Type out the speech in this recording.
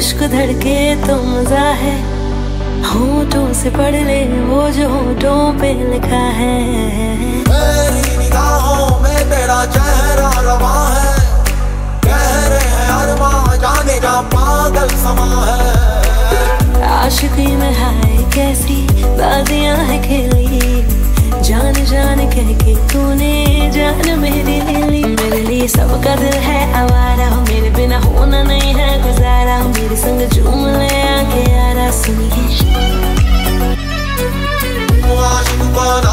इश्क धड़के तो मज़ा है होठों से पढ़ ले वो जो होठों पे लिखा है। मेरी निगाहों में तेरा चेहरा रवा है। कह रहे हैं अरमा जाने का पागल समा है। आशिकी में हाय कैसी बाजियाँ है खेली। जान जान कह के तूने जान मेरी ले ली मेरे लिए सबका दिल है आवारा है isanga jumule yake arasuye waje mu kwana